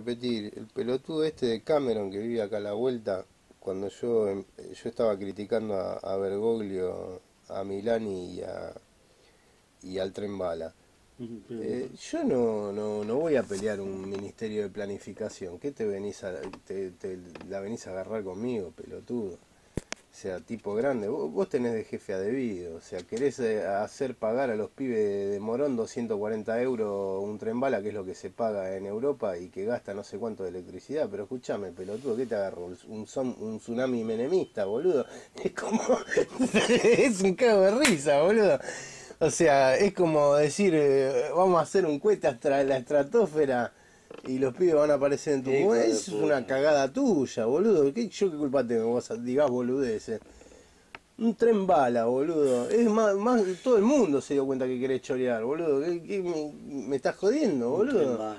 repetir, el pelotudo este de Cameron que vive acá a la vuelta, cuando yo, em, yo estaba criticando a, a Bergoglio, a Milani y, a, y al Tren Bala. Eh, yo no, no, no voy a pelear un ministerio de planificación. ¿Qué te venís a, te, te la venís a agarrar conmigo, pelotudo? O sea, tipo grande, vos, vos tenés de jefe a debido, o sea, querés eh, hacer pagar a los pibes de Morón 240 euros un tren bala, que es lo que se paga en Europa y que gasta no sé cuánto de electricidad, pero escúchame, pelotudo, ¿qué te agarró? Un, son- un tsunami menemista, boludo. Es como... es un cago de risa, boludo. O sea, es como decir, eh, vamos a hacer un cohete hasta la estratosfera y los pibes van a aparecer en tu... De es una cagada tuya, boludo. ¿Qué, yo qué culpa tengo que vos digas boludeces? Un tren bala, boludo. Es más, más, todo el mundo se dio cuenta que querés chorear, boludo. ¿Qué, qué me, me estás jodiendo, boludo?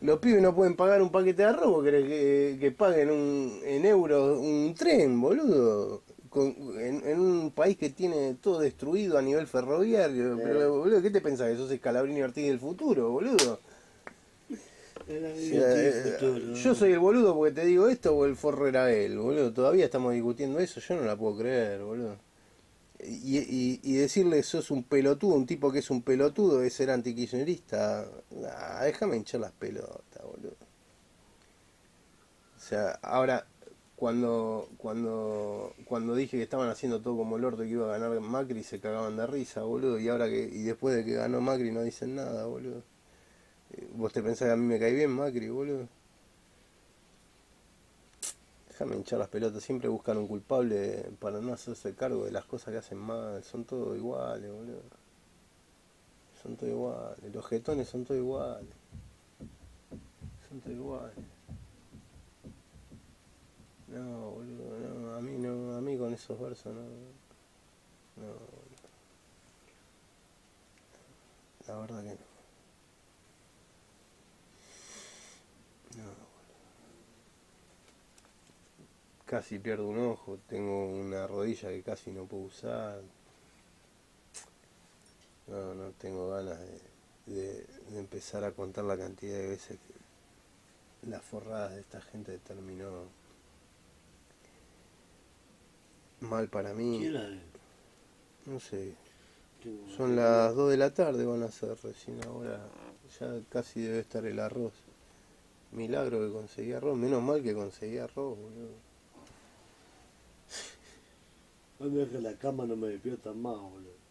Los pibes no pueden pagar un paquete de arroz, querés que, que paguen un, en euros un tren, boludo. Con- en, en un país que tiene todo destruido a nivel ferroviario. Pero, boludo, ¿qué te pensás? Que sos Escalabrini Ortiz del futuro, boludo. Eh, yo soy el boludo porque te digo esto o el forro era él, boludo. Todavía estamos discutiendo eso, yo no la puedo creer, boludo. Y, y, y decirle sos un pelotudo, un tipo que es un pelotudo, es ser antikirchnerista. Nah, déjame hinchar las pelotas, boludo. O sea, ahora, cuando, cuando, cuando dije que estaban haciendo todo como el orto y que iba a ganar Macri, se cagaban de risa, boludo. Y ahora que, y después de que ganó Macri no dicen nada, boludo. ¿Vos te pensás que a mí me cae bien Macri, boludo? Déjame hinchar las pelotas, siempre buscan un culpable para no hacerse cargo de las cosas que hacen mal, son todos iguales, boludo. Son todos iguales, los jetones son todos iguales. Son todos iguales. No, boludo, no, a mí no, a mí con esos versos no. No, boludo. La verdad que. No, Casi pierdo un ojo, tengo una rodilla que casi no puedo usar. No, no tengo ganas de, de- de empezar a contar la cantidad de veces que las forradas de esta gente terminó mal para mí. No sé, son las 2 de la tarde, van a ser recién ahora. Ya casi debe estar el arroz. Milagro que conseguí arroz, menos mal que conseguí arroz, boludo. Ay, mira que la cama no me despierta más, boludo.